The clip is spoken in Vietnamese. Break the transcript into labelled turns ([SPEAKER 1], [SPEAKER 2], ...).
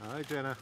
[SPEAKER 1] Ở trên à.